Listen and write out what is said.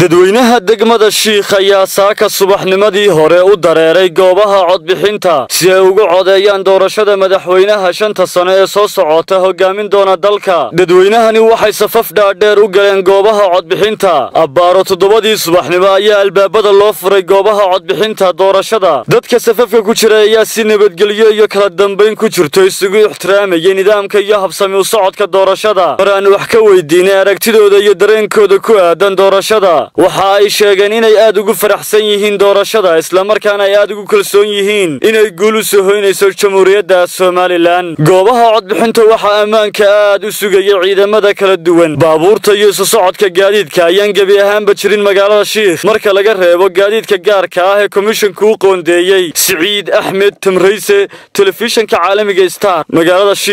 dadweynaha degmada shiikh ayaa saaka subaxnimadii hore u dareeray goobaha codbixinta si ay ugu codeeyaan doorashada madaxweynaha shanta sano ee soo socota hogaamin doona dalka. Dadweynahani waxay safaf dhaadheer u galeen goobaha codbixinta. Abbaaro toddobadii subaxnimo ayaa albaabada loo furay goobaha codbixinta doorashada. Dadka safafka ku jira ayaa si nabadgelyo iyo kala dambayn ku jirto isugu ixtiraamayay nidaamka iyo habsami u socodka doorashada. Mar aan wax ka weydiinay aragtidooda iyo dareenkooda ku aadan doorashada waxa ay sheegeen inay aad ugu faraxsan yihiin doorashada islamarkaana ay aad ugu kalsoon yihiin inay guul u soo hoynayso jamhuuriyadda somalilan. Goobaha codbixinta waxaa ammaanka aad u sugaya ciidamada kala duwan. Baabuurta iyo isu socodka gaadiidka ayaan gebi ahaanba jirin magaalada shiikh. Marka laga reebo gaadiidka gaarka ah ee komishinku u qoondeeyey siciid axmed tamrayse telefishanka caalamiga star magaalada shiikh